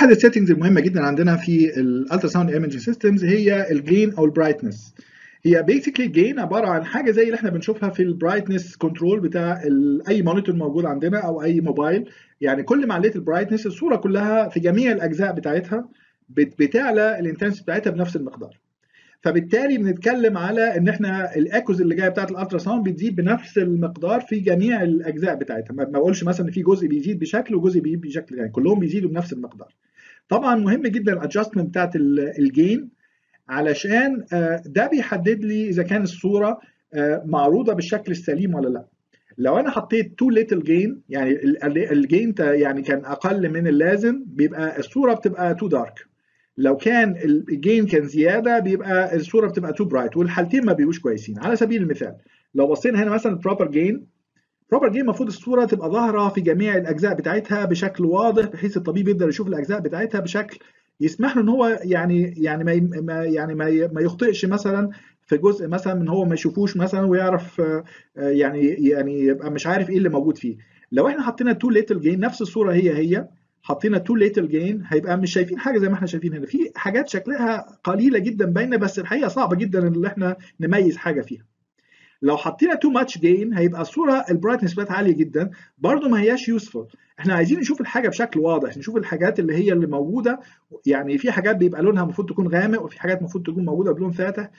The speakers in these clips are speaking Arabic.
أحد ال settings المهمة جدا عندنا في ال ultrasound image systems هي ال gain أو ال brightness هي basically ال gain عبارة عن حاجة زي اللي إحنا بنشوفها في ال brightness control بتاع أي monitor موجود عندنا أو أي موبايل يعني كل ما عليت ال brightness الصورة كلها في جميع الأجزاء بتاعتها بتعلى ال intensity بتاعتها بنفس المقدار. فبالتالي بنتكلم على إن إحنا ال echoes اللي جاية بتاعت ال ultrasound بتزيد بنفس المقدار في جميع الأجزاء بتاعتها. ما بقولش مثلا إن في جزء بيزيد بشكل وجزء بيزيد بشكل يعني كلهم بيزيدوا بنفس المقدار. طبعا مهم جدا ال adjustment بتاعت ال gain علشان ده بيحدد لي إذا كان الصورة معروضة بالشكل السليم ولا لأ. لو أنا حطيت too little gain يعني ال gain يعني كان أقل من اللازم بيبقى الصورة بتبقى too dark لو كان ال gain كان زيادة بيبقى الصورة بتبقى too bright والحالتين ما بيبقوش كويسين. على سبيل المثال لو بصينا هنا مثلا proper gain proper gain المفروض الصورة تبقى ظاهرة في جميع الأجزاء بتاعتها بشكل واضح بحيث الطبيب يقدر يشوف الأجزاء بتاعتها بشكل يسمح له إن هو يعني يعني ما يعني ما ما يخطئش مثلا في جزء مثلا من هو ما يشوفوش مثلا ويعرف يعني يعني يبقى مش عارف إيه اللي موجود فيه. لو إحنا حطينا too little gain نفس الصورة هي هي حطينا too little gain هيبقى مش شايفين حاجة زي ما إحنا شايفين هنا. في حاجات شكلها قليلة جدا باينة بس الحقيقة صعبة جدا إن إحنا نميز حاجة فيها. لو حطينا too much gain هيبقى الصورة ال brightness بتاعتها عالية جدا. برده ما هياش useful إحنا عايزين نشوف الحاجة بشكل واضح نشوف الحاجات اللي هي اللي موجودة. يعني في حاجات بيبقى لونها المفروض تكون غامق وفي حاجات المفروض تكون موجودة بلون فاتح.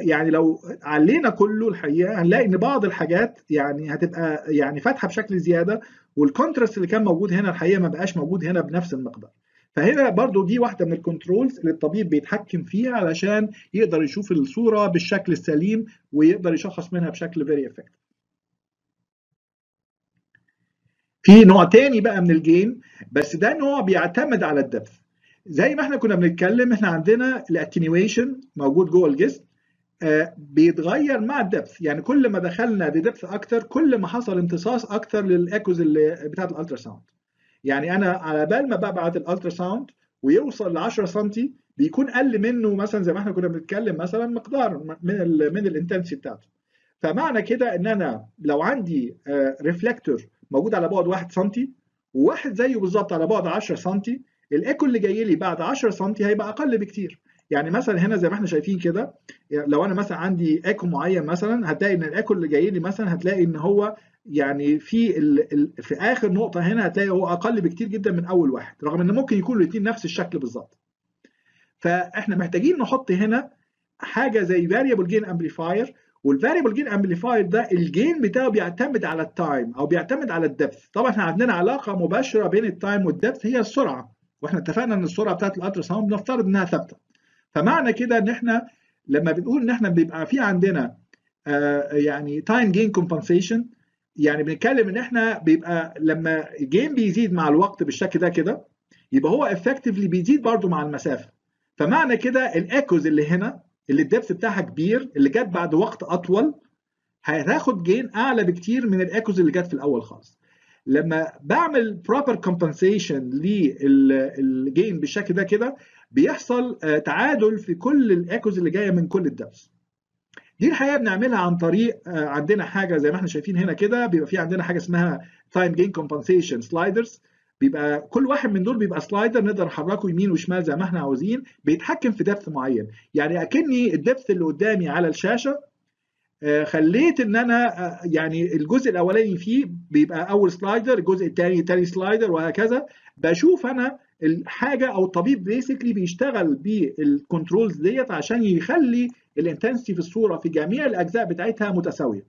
يعني لو علينا كله الحقيقة هنلاقي إن بعض الحاجات يعني هتبقى يعني فاتحة بشكل زيادة وال contrast اللي كان موجود هنا الحقيقة ما بقاش موجود هنا بنفس المقدار. فهنا برضو دي واحدة من ال controls اللي الطبيب بيتحكم فيها علشان يقدر يشوف الصورة بالشكل السليم ويقدر يشخص منها بشكل very effective في نوع تاني بقى من ال gain بس ده نوع بيعتمد على ال depth زي ما إحنا كنا بنتكلم إحنا عندنا ال attenuation موجود جوه الجسم آه بيتغير مع ال depth يعني كل ما دخلنا ب depth أكتر كل ما حصل امتصاص أكتر لل echoes اللي بتاعت ال ultrasound يعني أنا على بال ما ببعت ال ultrasound ويوصل ل 10 سم بيكون أقل منه مثلا زي ما إحنا كنا بنتكلم مثلا مقدار من ال من ال intensity بتاعته. فمعنى كده إن أنا لو عندي آه reflector موجود على بعد 1 سم وواحد زيه بالظبط على بعد 10 سم الايكو اللي جاي لي بعد 10 سم هيبقى أقل بكتير. يعني مثلا هنا زي ما إحنا شايفين كده لو أنا مثلا عندي ايكو معين مثلا هتلاقي إن الايكو اللي جاي لي مثلا هتلاقي إن هو يعني في ال ال في آخر نقطة هنا هتلاقي هو أقل بكتير جدا من أول واحد رغم إن ممكن يكونوا الاثنين نفس الشكل بالظبط. فإحنا محتاجين نحط هنا حاجة زي variable gain amplifier وال variable gain amplifier ده ال gain بتاعه بيعتمد على ال time أو بيعتمد على ال depth طبعا إحنا عندنا علاقة مباشرة بين ال time وال depth هي السرعة. وإحنا اتفقنا إن السرعة بتاعت ال ultrasound بنفترض إنها ثابتة. فمعنى كده إن إحنا لما بنقول إن إحنا بيبقى في عندنا آه يعني time gain compensation يعني بنتكلم إن إحنا بيبقى لما ال gain بيزيد مع الوقت بالشكل ده كده يبقى هو effectively بيزيد برضو مع المسافة. فمعنى كده ال echoes اللي هنا اللي ال depth بتاعها كبير اللي جت بعد وقت أطول هتاخد gain أعلى بكتير من ال echoes اللي جت في الأول خالص. لما بعمل proper compensation لل gain بالشكل ده كده بيحصل تعادل في كل ال echoes اللي جاية من كل ال depth دي الحقيقة بنعملها عن طريق عندنا حاجة زي ما إحنا شايفين هنا كده بيبقى في عندنا حاجة اسمها time gain compensation sliders بيبقى كل واحد من دول بيبقى slider نقدر نحركه يمين وشمال زي ما إحنا عاوزين بيتحكم في depth معين. يعني أكني ال depth اللي قدامي على الشاشة خليت إن أنا يعني الجزء الأولاني فيه بيبقى أول slider الجزء الثاني ثاني slider وهكذا. بشوف أنا الحاجة أو الطبيب basically بيشتغل بال controls ديت عشان يخلي ال intensity في الصورة في جميع الأجزاء بتاعتها متساوية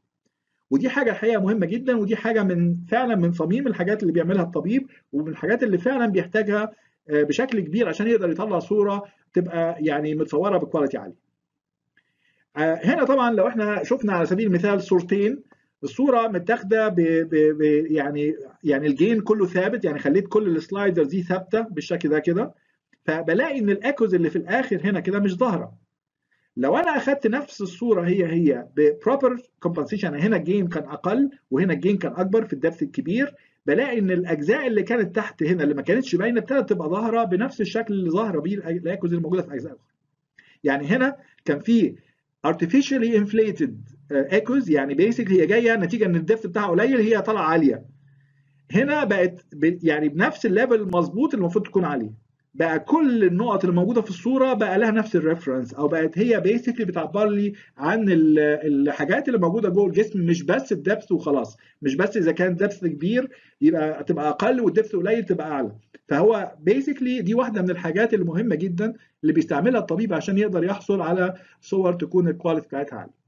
ودي حاجة الحقيقة مهمة جدا ودي حاجة من فعلا من صميم الحاجات اللي بيعملها الطبيب ومن الحاجات اللي فعلا بيحتاجها بشكل كبير عشان يقدر يطلع صورة تبقى يعني متصورة ب quality عاليه. هنا طبعا لو إحنا شفنا على سبيل المثال صورتين الصورة متاخدة ب ب يعني يعني ال gain كله ثابت يعني خليت كل ال slider دي ثابتة بالشكل ده كده فبلاقي إن ال echoes اللي في الآخر هنا كده مش ظاهرة لو أنا أخدت نفس الصورة هي هي ب proper compensation هنا ال gain كان أقل وهنا ال gain كان أكبر في ال depth الكبير بلاقي إن الأجزاء اللي كانت تحت هنا اللي ما كانتش باينة ابتدت تبقى ظاهرة بنفس الشكل اللي ظاهرة بيه ال echoes اللي موجودة في أجزاء أخرى. يعني هنا كان في artificially inflated echoes يعني basically هي جاية نتيجة إن ال depth بتاعها قليل هي طالعة عالية. هنا بقت يعني بنفس ال level المظبوط اللي المفروض تكون عليه. بقى كل النقط اللي موجودة في الصورة بقى لها نفس ال reference أو بقت هي basically بتعبر لي عن الحاجات اللي موجودة جوه الجسم مش بس ال depth وخلاص مش بس إذا كان depth كبير يبقى تبقى أقل وال depth قليل تبقى أعلى. فهو basically دي واحدة من الحاجات المهمة جدا اللي بيستعملها الطبيب عشان يقدر يحصل على صور تكون ال quality بتاعتها عالية.